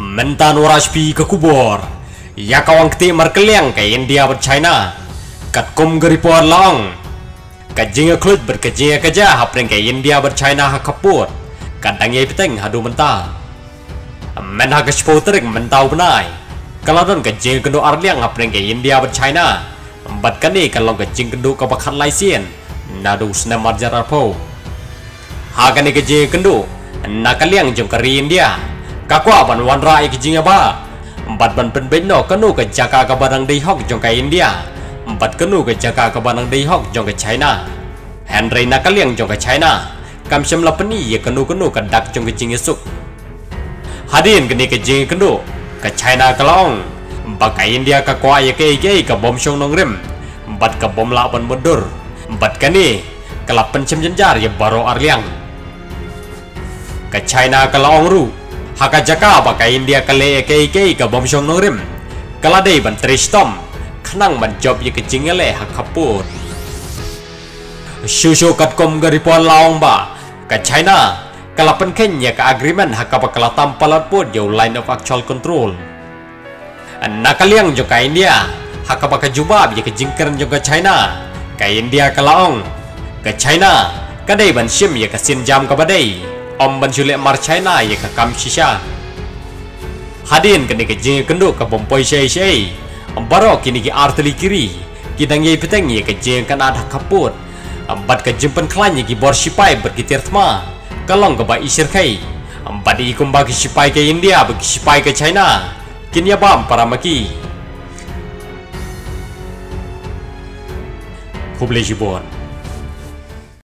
mentan warashpi ke kubur. Ya kawang keti markeliang ke India ber China. Kat kum geripor long kat jinga klut ber ke jinga kerja hapring ke India ber China ha kapur peteng hadu mentah men ha ke sepo terik mentau benai. Kalau don ke jinga kendo arliang hapring ke India ber China. Empat kani kalau ke jinga kendo ke bakat laisien nadu senam marjar arpo ha kani ke jinga kendo nakaliang ke India kakwa ban wan rai ke ba empat ban pen no kenu ke jaka ke barang hok jong ke India. Empat kenu ke jaka ke barang hok jong ke China. Henry nakaliang jong ke China. Kam syam la peni ye kenu kenu ke dak jong ke jinga suk hadin keni ke jinga ke China ke long baka India ke kwa ye ke ke ke bom syong nong rim empat ke bom la ban mundur empat kani kelap pencem jenjar ye baro arliang ke China ke long ru haka jaka baka India kale ke ke ke bom syong nongrim. Kala dei ban tristom. Khnang ban job ye jingale hakapur. Shushu kat kom gari pon laong ba ke China kala pen ken ye ke agreement haka ba kala tampalat pun yo line of actual control. Nakaliang jo ka India haka ka jubab ye ke jingkern jo ka China ka India kalaong ke China kadai ban shim ye ke sin jam ka badai om ban chule mar China ye ka kam shisha hadin kene ke jing kendo ka bompoi shei shei baro kini ki arteli kiri. Kidang ye peteng ye ke jing kan ada kaput. Ambat ke jimpen klan ye ki bor sipai berkitir tma kalong ke ba isir kai. Ambat di ikum bagi sipai ke India bagi sipai ke China. Kini ya bam para maki. Kublai Jibon